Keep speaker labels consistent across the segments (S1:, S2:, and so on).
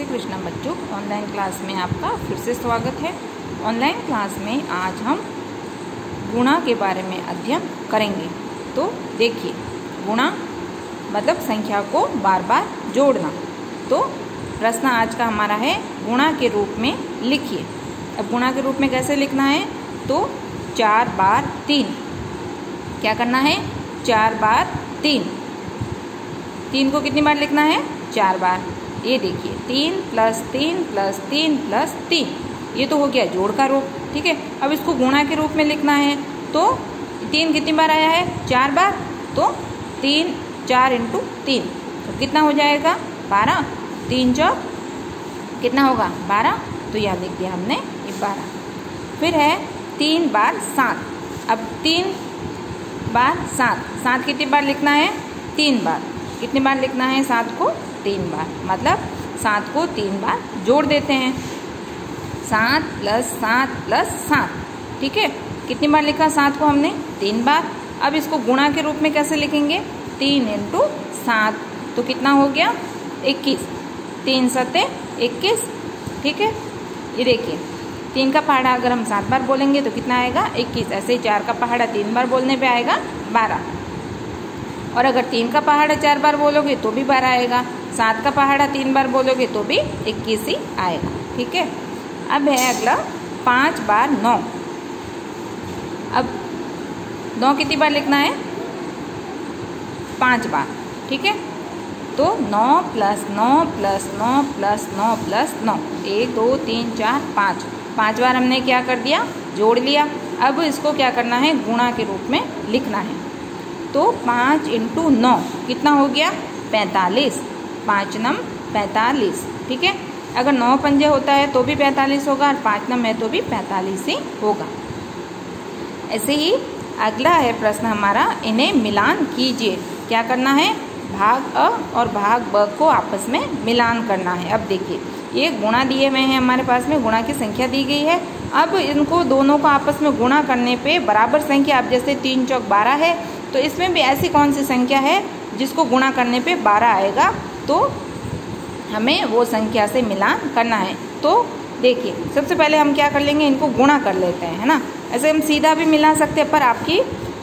S1: श्री कृष्णा बच्चों online class में आपका फिर से स्वागत है। ऑनलाइन क्लास में आज हम गुणा के बारे में अध्ययन करेंगे। तो देखिए, गुणा मतलब संख्या को बार बार जोड़ना। तो प्रश्न आज का हमारा है, गुणा के रूप में लिखिए। अब गुणा के रूप में कैसे लिखना है? तो चार बार तीन। क्या करना है? चार बार तीन। तीन को कितनी बार लिखना है? चार बार। ये देखिए, तीन प्लस तीन प्लस तीन प्लस तीन। ये तो हो गया जोड़ का रूप, ठीक है? अब इसको गुणा के रूप में लिखना है। तो तीन कितनी बार आया है? चार बार। तो तीन, चार इंटू तीन। तो कितना हो जाएगा? बारह। तीन चौक कितना होगा? बारह। तो यह लिख दिया हमने ये बारह। फिर है तीन बार सात। अब तीन बार सात। सात कितनी बार लिखना है? तीन बार। कितनी बार लिखना है सात को? तीन बार मतलब सात को तीन बार जोड़ देते हैं। सात प्लस सात प्लस सात, ठीक है? कितनी बार लिखा सात को हमने? तीन बार। अब इसको गुणा के रूप में कैसे लिखेंगे? तीन इंटू सात तो कितना हो गया? इक्कीस। तीन सत्ते इक्कीस, ठीक है? ये देखिए, तीन का पहाड़ा अगर हम सात बार बोलेंगे तो कितना आएगा? इक्कीस। ऐसे ही चार का पहाड़ा तीन बार बोलने पे आएगा बारह। और अगर तीन का पहाड़ा चार बार बोलोगे तो भी बारह आएगा। सात का पहाड़ा तीन बार बोलोगे तो भी इक्कीस ही आएगा, ठीक है? अब है अगला, पाँच बार नौ। अब नौ कितनी बार लिखना है? पाँच बार, ठीक है? तो नौ प्लस नौ प्लस नौ प्लस नौ प्लस नौ, एक, दो, तीन, चार, पाँच। पाँच बार हमने क्या कर दिया? जोड़ लिया। अब इसको क्या करना है? गुणा के रूप में लिखना है। तो पाँच इंटू नौ कितना हो गया? पैंतालीस। पाँच नम पैंतालीस, ठीक है? अगर नौ पंजे होता है तो भी पैंतालीस होगा और पाँच नम है तो भी पैंतालीस ही होगा। ऐसे ही अगला है प्रश्न हमारा, इन्हें मिलान कीजिए। क्या करना है? भाग अ और भाग ब को आपस में मिलान करना है। अब देखिए, ये गुणा दिए हुए हैं हमारे पास में, गुणा की संख्या दी गई है। अब इनको दोनों को आपस में गुणा करने पे बराबर संख्या, अब जैसे तीन चौक बारह है तो इसमें भी ऐसी कौन सी संख्या है जिसको गुणा करने पे बारह आएगा? तो हमें वो संख्या से मिलान करना है। तो देखिए, सबसे पहले हम क्या कर लेंगे, इनको गुणा कर लेते हैं, है ना? ऐसे हम सीधा भी मिला सकते हैं, पर आपकी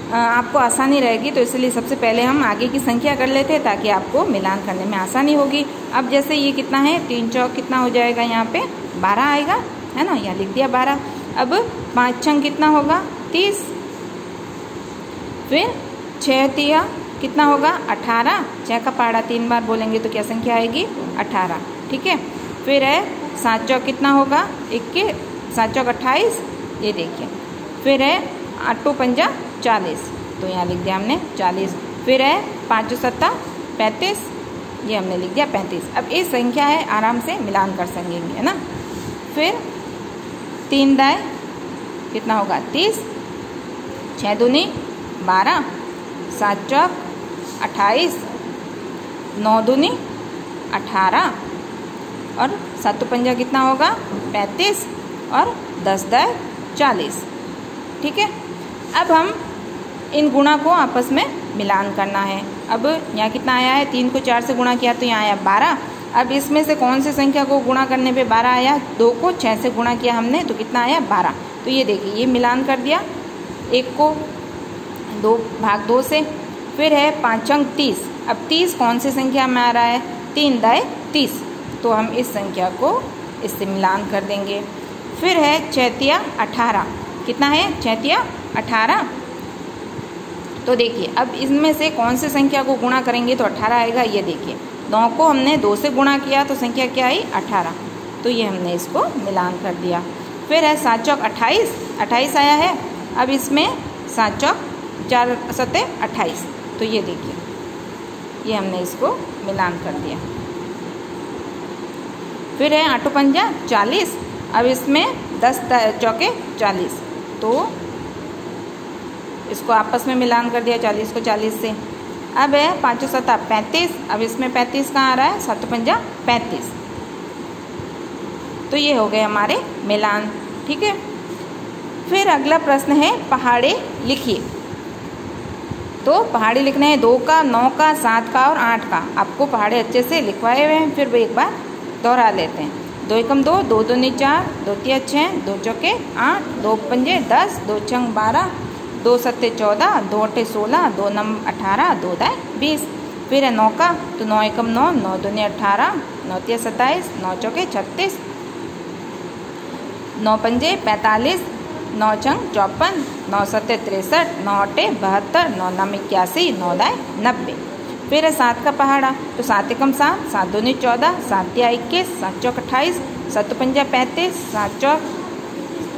S1: आपको आसानी रहेगी तो इसलिए सबसे पहले हम आगे की संख्या कर लेते हैं, ताकि आपको मिलान करने में आसानी होगी। अब जैसे ये कितना है, तीन चौक कितना हो जाएगा यहाँ पे? बारह आएगा, है ना? यहाँ लिख दिया बारह। अब पाँच छंग कितना होगा? तीस। फिर छः तिया कितना होगा? अठारह। छः का पहाड़ा तीन बार बोलेंगे तो क्या संख्या आएगी? अठारह। ठीक है? फिर है, सात चौक कितना होगा? इक्कीस। सात चौक अट्ठाईस। ये देखिए। फिर है, आठो पंजा, चालीस। तो यहाँ लिख दिया हमने, चालीस। फिर है, पाँच सत्ता पैंतीस। ये हमने लिख दिया, पैंतीस। अब ये संख्या है, आराम से मिलान कर सकेंगे, है ना? फिर तीन दाए, कितना होगा? तीस। छः दूनी, बारह। सात चौक अट्ठाईस, नौ दूनी, अठारह, और सात पंजा कितना होगा? पैंतीस, और दस दस चालीस। ठीक है? अब हम इन गुणा को आपस में मिलान करना है। अब यहाँ कितना आया है? तीन को चार से गुणा किया तो यहाँ आया बारह। अब इसमें से कौन सी संख्या को गुणा करने पे बारह आया? दो को छः से गुणा किया हमने तो कितना आया? बारह। तो ये देखिए, ये मिलान कर दिया। एक को दो, भाग दो से। फिर है पाँच अंक तीस। अब तीस कौन सी संख्या में आ रहा है? तीन दाए तीस। तो हम इस संख्या को इससे मिलान कर देंगे। फिर है चैतिया अठारह। कितना है? चैतिया अठारह। तो देखिए, अब इसमें से कौन सी संख्या को गुणा करेंगे तो अठारह आएगा? ये देखिए, नौ को हमने दो से गुणा किया तो संख्या क्या आई? अठारह। तो ये हमने इसको मिलान कर दिया। फिर है सात चौक अट्ठाईस। अट्ठाईस आया है। अब इसमें सात चौक चार सत्ते अट्ठाईस। तो ये देखिए। ये हमने इसको मिलान कर दिया। फिर है आठों पंजा चालीस। अब इसमें दस चौके, चालीस। तो इसको आपस में मिलान कर दिया चालीस को चालीस से। अब है पाँचों सत्ता पैंतीस। अब इसमें पैंतीस कहाँ आ रहा है? सत पंजा पैंतीस। तो ये हो गए हमारे मिलान। ठीक है? फिर अगला प्रश्न है, पहाड़े लिखिए। तो पहाड़ी लिखना है दो का, नौ का, सात का और आठ का। आपको पहाड़े अच्छे से लिखवाए हुए हैं, फिर वो एक बार दोहरा लेते हैं। दो एकम दो दो दो दूनी चार, दो तिया छः दो चौके आठ, दो पंजे दस, दो छंग बारह, दो सत्ते चौदह, दो अट्ठे सोलह, दो नम अठारह, दो दाए बीस। फिर है नौ का तो नौ एकम नौ नौ दूनी अठारह, नौ तिया सत्ताईस, नौ चौके छत्तीस, नौ पंजे पैंतालीस नौ छंग चौपन नौ सत्य तिरसठ नौ अटे बहत्तर नौ नम इक्यासी नौ दाए नब्बे। फिर है सात का पहाड़ा तो सात एकम सात सात दूनी चौदह, सात तिया इक्कीस, सात चौक अट्ठाईस, सात पंजा पैंतीस, सात चौक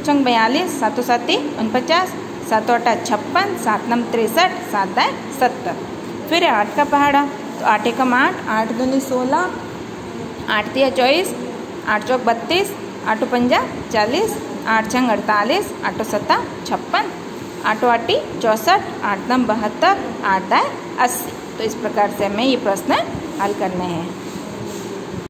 S1: छंग बयालीस, सातों साती उनपचास, सातों अट्ठा छप्पन, सात नम तिरसठ, सात दाए सत्तर। फिर है आठ का पहाड़ा तो आठ एकम आठ आठ दूनी सोलह, आठ तिया चौबीस, आठ चौक बत्तीस, आठ पंजा चालीस आठ छंग अड़तालीस, आठो सत्ता छप्पन, आठो आठी चौंसठ, आठ दम बहत्तर, आठ दाएँ अस्सी। तो इस प्रकार से हमें ये प्रश्न हल करने हैं।